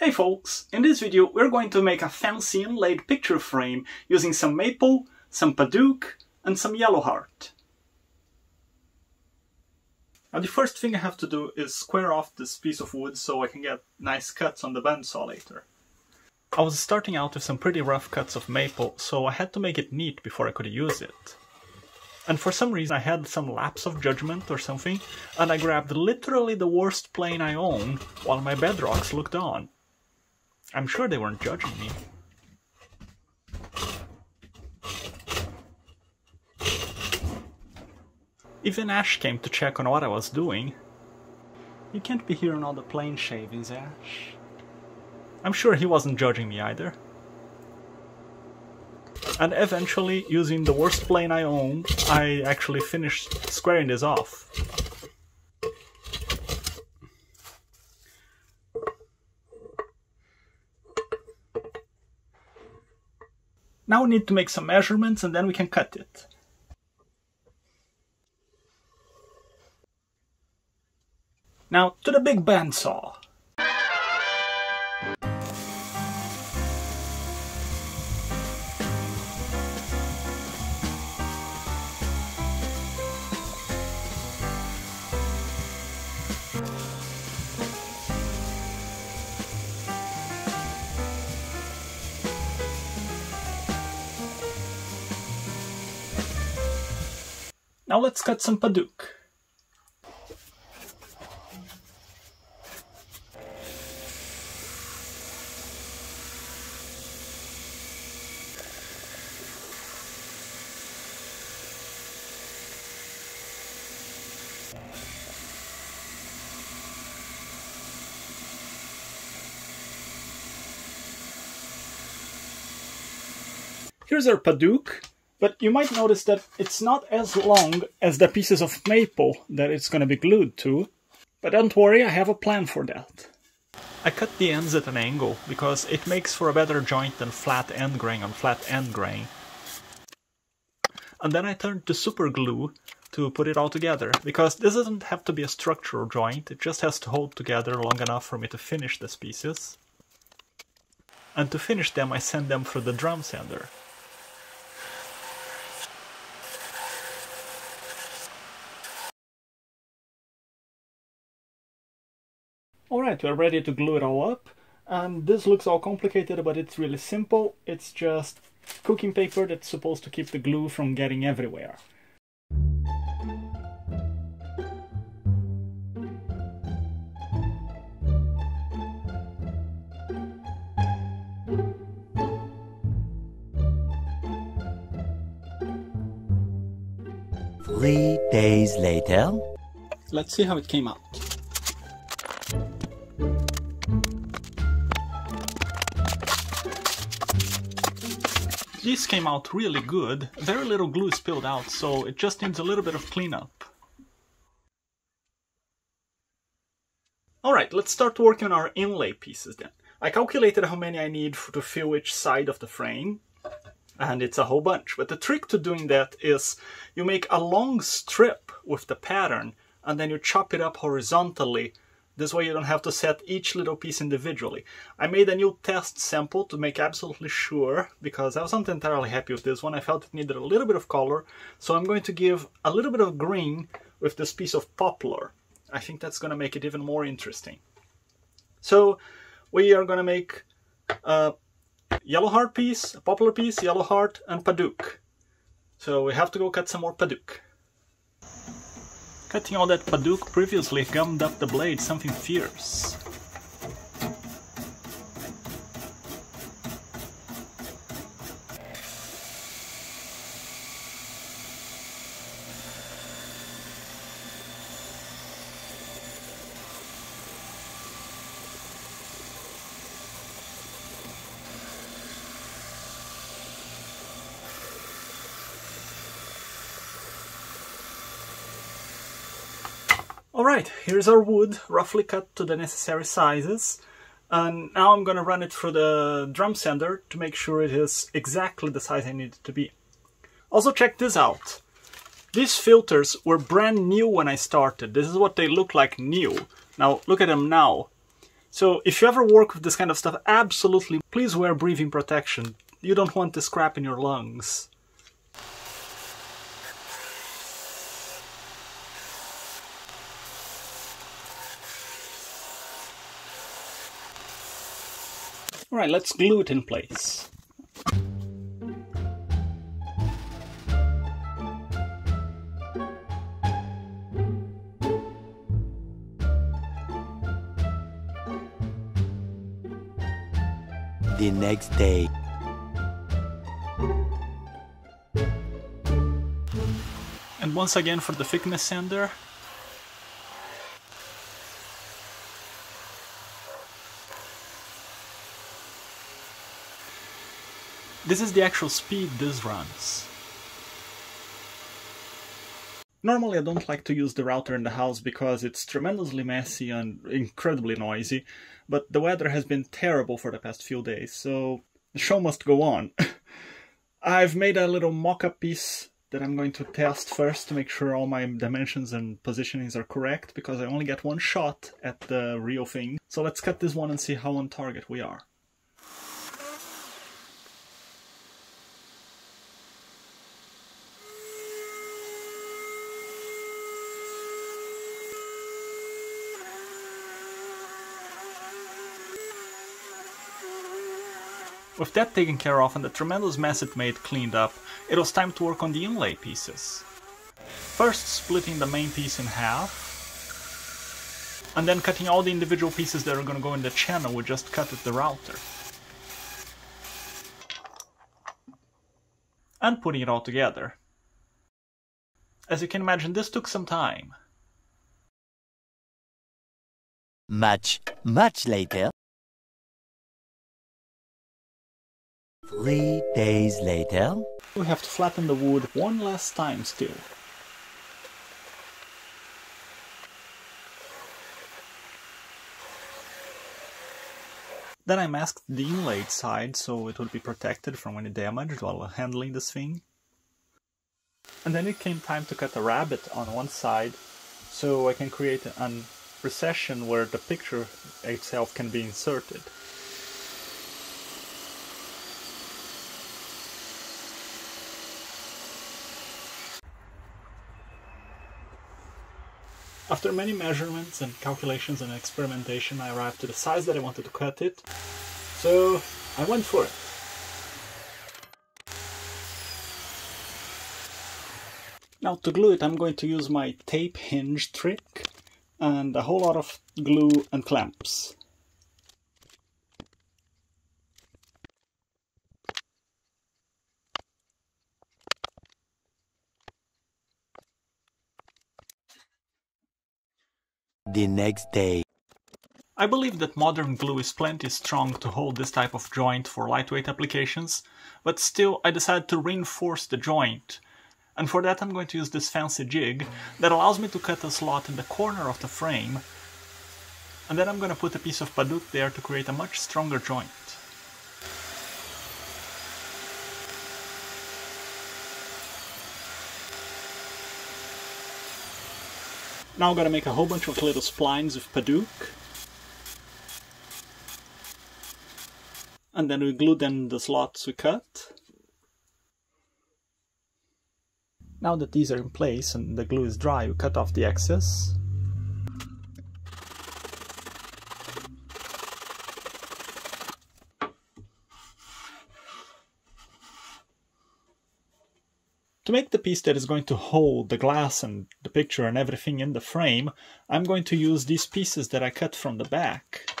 Hey folks, in this video we're going to make a fancy inlaid picture frame using some maple, some padauk and some yellow heart. Now the first thing I have to do is square off this piece of wood so I can get nice cuts on the bandsaw later. I was starting out with some pretty rough cuts of maple, so I had to make it neat before I could use it. And for some reason I had some lapse of judgment or something, and I grabbed literally the worst plane I own while my bedrocks looked on. I'm sure they weren't judging me. Even Ash came to check on what I was doing. You can't be hearing all the plane shavings, Ash. I'm sure he wasn't judging me either. And eventually, using the worst plane I own, I actually finished squaring this off. Now we need to make some measurements and then we can cut it. Now to the big bandsaw. Now let's cut some padauk. Here's our padauk. But you might notice that it's not as long as the pieces of maple that it's going to be glued to. But don't worry, I have a plan for that. I cut the ends at an angle because it makes for a better joint than flat end grain on flat end grain. And then I turned to super glue to put it all together, because this doesn't have to be a structural joint, it just has to hold together long enough for me to finish these pieces. And to finish them I send them through the drum sander. Alright, we're ready to glue it all up. And this looks all complicated, but it's really simple. It's just cooking paper that's supposed to keep the glue from getting everywhere. Three days later. Let's see how it came out. This came out really good. Very little glue spilled out, so it just needs a little bit of cleanup. Alright, let's start working on our inlay pieces then. I calculated how many I need to fill each side of the frame, and it's a whole bunch. But the trick to doing that is you make a long strip with the pattern, and then you chop it up horizontally this way you don't have to set each little piece individually. I made a new test sample to make absolutely sure, because I wasn't entirely happy with this one. I felt it needed a little bit of color, so I'm going to give a little bit of green with this piece of poplar. I think that's going to make it even more interesting. So we are going to make a yellow heart piece, a poplar piece, yellow heart, and padauk. So we have to go cut some more padauk. Cutting all that padauk previously gummed up the blade something fierce. Alright, here's our wood, roughly cut to the necessary sizes. And now I'm gonna run it through the drum sander to make sure it is exactly the size I need it to be. Also check this out. These filters were brand new when I started. This is what they look like new. Now look at them now. So if you ever work with this kind of stuff, absolutely please wear breathing protection. You don't want this crap in your lungs. Alright, let's glue it in place. The next day. And once again for the thickness sander, This is the actual speed this runs. Normally I don't like to use the router in the house because it's tremendously messy and incredibly noisy, but the weather has been terrible for the past few days, so the show must go on. I've made a little mock-up piece that I'm going to test first to make sure all my dimensions and positionings are correct, because I only get one shot at the real thing. So let's cut this one and see how on target we are. With that taken care of and the tremendous mess it made cleaned up, it was time to work on the inlay pieces. First splitting the main piece in half, and then cutting all the individual pieces that are going to go in the channel we just cut at the router. And putting it all together. As you can imagine, this took some time. Much, much later. Three days later. We have to flatten the wood one last time still. Then I masked the inlaid side so it would be protected from any damage while handling this thing. And then it came time to cut a rabbet on one side so I can create a recession where the picture itself can be inserted. After many measurements and calculations and experimentation, I arrived to the size that I wanted to cut it, so I went for it. Now to glue it I'm going to use my tape hinge trick and a whole lot of glue and clamps. The next day. I believe that modern glue is plenty strong to hold this type of joint for lightweight applications, but still I decided to reinforce the joint. And for that I'm going to use this fancy jig that allows me to cut a slot in the corner of the frame, and then I'm going to put a piece of Padauk there to create a much stronger joint. Now I'm gonna make a whole bunch of little splines of Padauk. And then we glue them the slots we cut. Now that these are in place and the glue is dry, we cut off the excess. To make the piece that is going to hold the glass and the picture and everything in the frame, I'm going to use these pieces that I cut from the back.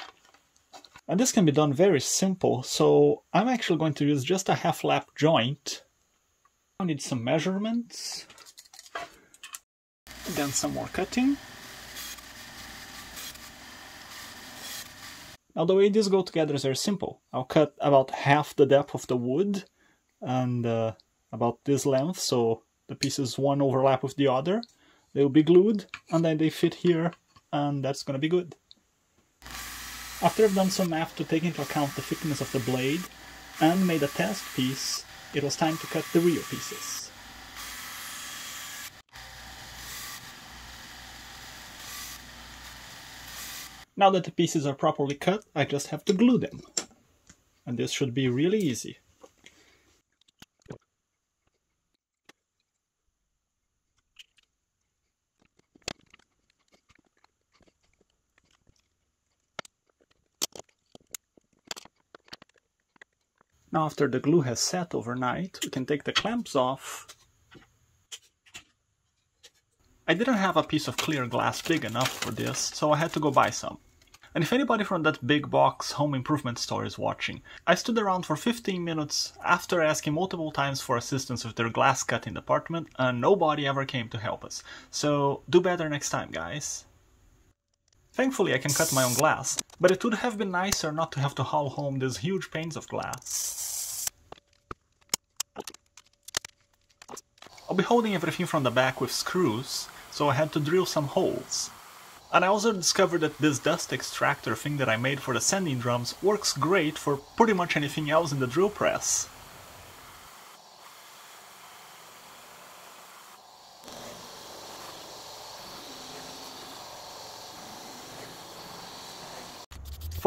And this can be done very simple, so I'm actually going to use just a half lap joint. I need some measurements, then some more cutting. Now the way these go together is very simple. I'll cut about half the depth of the wood and uh, about this length, so the pieces one overlap with the other. They'll be glued, and then they fit here, and that's gonna be good. After I've done some math to take into account the thickness of the blade, and made a test piece, it was time to cut the real pieces. Now that the pieces are properly cut, I just have to glue them. And this should be really easy. Now after the glue has set overnight, we can take the clamps off. I didn't have a piece of clear glass big enough for this, so I had to go buy some. And if anybody from that big box home improvement store is watching, I stood around for 15 minutes after asking multiple times for assistance with their glass cutting department and nobody ever came to help us. So do better next time, guys. Thankfully I can cut my own glass, but it would have been nicer not to have to haul home these huge panes of glass. I'll be holding everything from the back with screws, so I had to drill some holes. And I also discovered that this dust extractor thing that I made for the sanding drums works great for pretty much anything else in the drill press.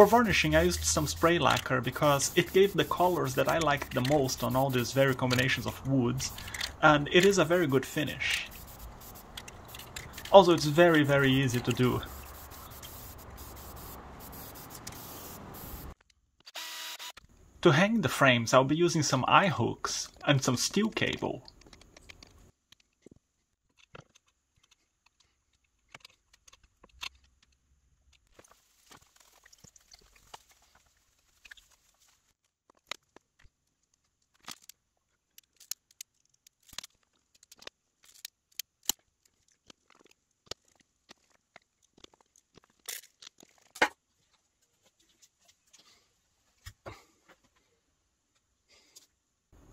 For varnishing I used some spray lacquer because it gave the colors that I liked the most on all these very combinations of woods, and it is a very good finish. Also, it's very, very easy to do. To hang the frames, I'll be using some eye hooks and some steel cable.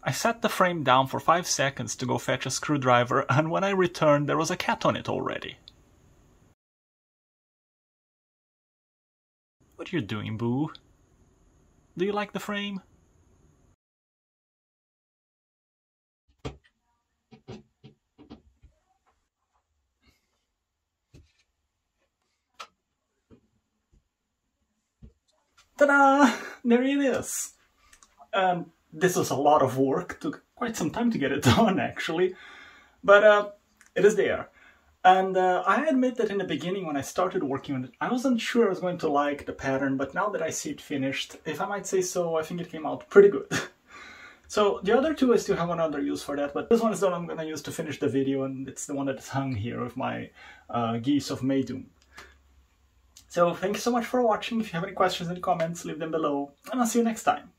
I set the frame down for 5 seconds to go fetch a screwdriver and when I returned there was a cat on it already. What are you doing, Boo? Do you like the frame? Ta-da! There it is! Um, this was a lot of work, took quite some time to get it done actually, but uh, it is there. And uh, I admit that in the beginning when I started working on it, I wasn't sure I was going to like the pattern, but now that I see it finished, if I might say so, I think it came out pretty good. so the other two I still have another use for that, but this one is the one I'm going to use to finish the video, and it's the one that's hung here with my uh, Geese of Meidum. So thank you so much for watching, if you have any questions, any comments, leave them below, and I'll see you next time.